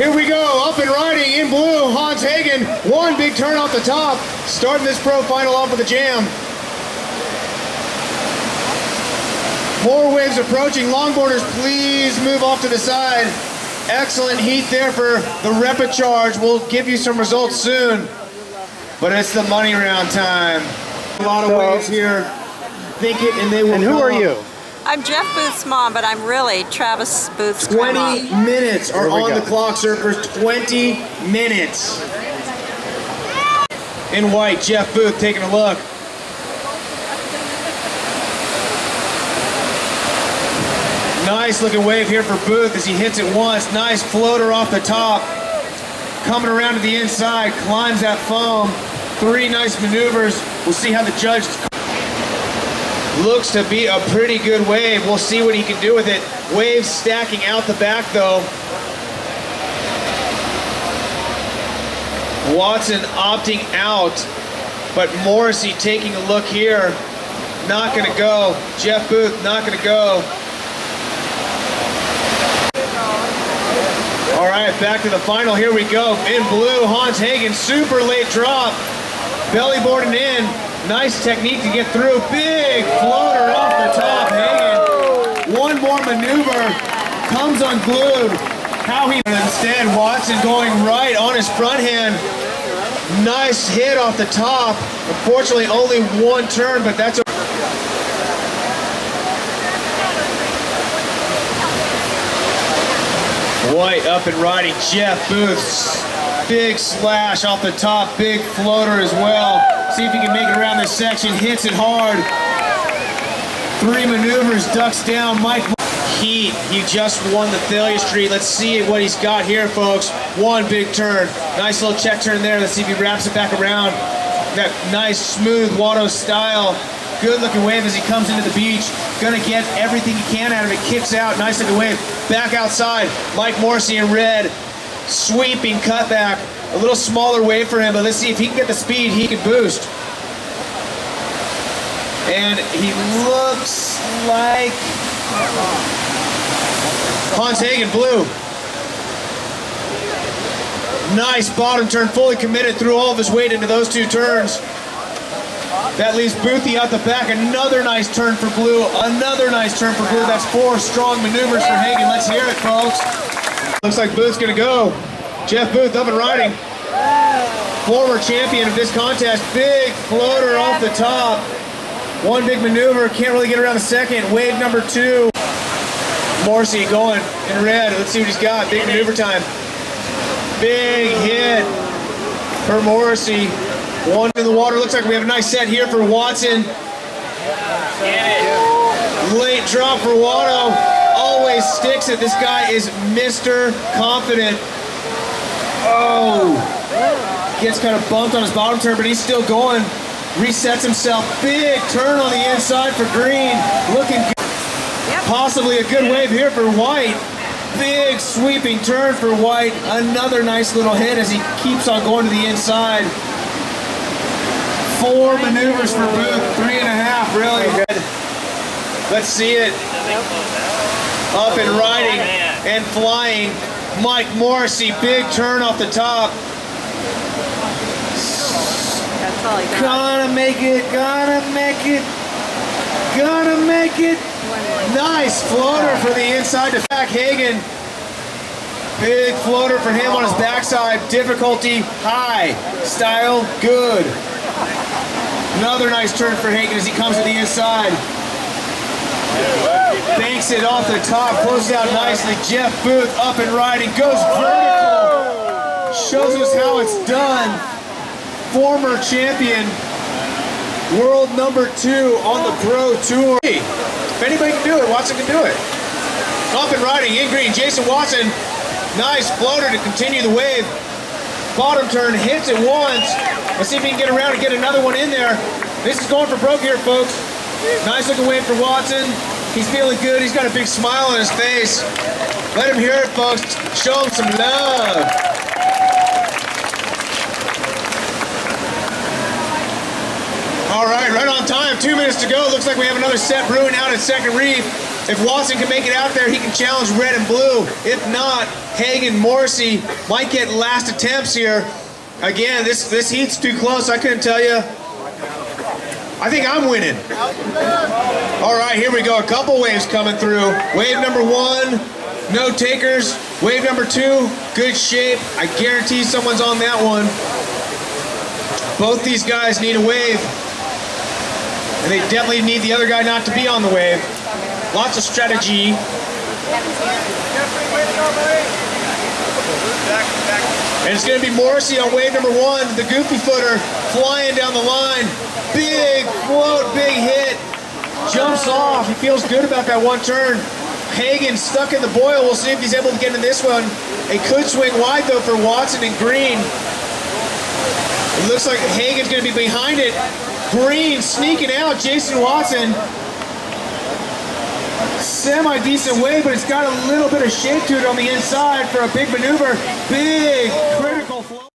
Here we go, up and riding in blue, Hans Hagen. One big turn off the top, starting this pro final off with a jam. More waves approaching. Longboarders, please move off to the side. Excellent heat there for the Repicharge. We'll give you some results soon. But it's the money round time. A lot of So- waves here. Think it and they will And who are up. you? I'm Jeff Booth's mom, but I'm really Travis Booth's 20 grandma. minutes are on go. the clock, surfers. 20 minutes. In white, Jeff Booth taking a look. Nice looking wave here for Booth as he hits it once. Nice floater off the top. Coming around to the inside, climbs that foam. Three nice maneuvers. We'll see how the judge Looks to be a pretty good wave. We'll see what he can do with it. Waves stacking out the back though. Watson opting out, but Morrissey taking a look here. Not gonna go. Jeff Booth not gonna go. All right, back to the final. Here we go. In blue, Hans Hagen, super late drop. Belly boarding in. Nice technique to get through. Big floater off the top. One more maneuver. Comes unglued. How he instead Watson going right on his front hand. Nice hit off the top. Unfortunately, only one turn, but that's a White up and riding. Jeff Booth's big slash off the top, big floater as well. See if he can make it around this section. Hits it hard. Three maneuvers, ducks down. Mike Heat. He just won the Thalia Street. Let's see what he's got here, folks. One big turn. Nice little check turn there. Let's see if he wraps it back around. That nice, smooth Watto style. Good looking wave as he comes into the beach. Gonna get everything he can out of it. Kicks out. Nice looking wave. Back outside. Mike Morrissey in red. Sweeping cutback. A little smaller wave for him, but let's see if he can get the speed he can boost. And he looks like Hans Hagen blue. Nice bottom turn, fully committed, threw all of his weight into those two turns. That leaves Boothie out the back. Another nice turn for blue. Another nice turn for blue. That's four strong maneuvers for Hagen. Let's hear it, folks. Looks like Booth's gonna go. Jeff Booth up and riding. Former champion of this contest. Big floater off the top. One big maneuver. Can't really get around the second. Wave number two. Morrissey going in red. Let's see what he's got. Big maneuver time. Big hit for Morrissey. One in the water. Looks like we have a nice set here for Watson. Late drop for Watto. Always sticks it. This guy is Mr. Confident. Oh. Gets kind of bumped on his bottom turn, but he's still going. Resets himself. Big turn on the inside for Green. Looking good. Yep. Possibly a good wave here for White. Big sweeping turn for White. Another nice little hit as he keeps on going to the inside. Four maneuvers for Booth. Three and a half, really good. Let's see it. Up and riding and flying. Mike Morrissey, big turn off the top. That's all he got. Gonna make it, gonna make it, gonna make it. Nice floater for the inside to back Hagen. Big floater for him on his backside. Difficulty high. Style good. Another nice turn for Hagen as he comes to the inside. It off the top, closes out nicely. Jeff Booth up and riding, goes vertical. Shows us how it's done. Former champion, world number two on the Pro Tour. If anybody can do it, Watson can do it. Up and riding in green, Jason Watson. Nice floater to continue the wave. Bottom turn, hits it once. Let's see if he can get around and get another one in there. This is going for broke here, folks. Nice looking wave for Watson. He's feeling good. He's got a big smile on his face. Let him hear it, folks. Show him some love. All right, right on time. Two minutes to go. Looks like we have another set brewing out at Second Reef. If Watson can make it out there, he can challenge red and blue. If not, Hagen Morrissey might get last attempts here. Again, this, this heat's too close. I couldn't tell you. I think I'm winning. All right, here we go. A couple waves coming through. Wave number one, no takers. Wave number two, good shape. I guarantee someone's on that one. Both these guys need a wave. And they definitely need the other guy not to be on the wave. Lots of strategy. And it's going to be Morrissey on wave number one, the goofy footer, flying down the line. Big float, big hit. Jumps off. He feels good about that one turn. Hagen stuck in the boil. We'll see if he's able to get in this one. It could swing wide though for Watson and Green. It looks like Hagen's going to be behind it. Green sneaking out. Jason Watson. Semi-decent way, but it's got a little bit of shape to it on the inside for a big maneuver. Big critical flow.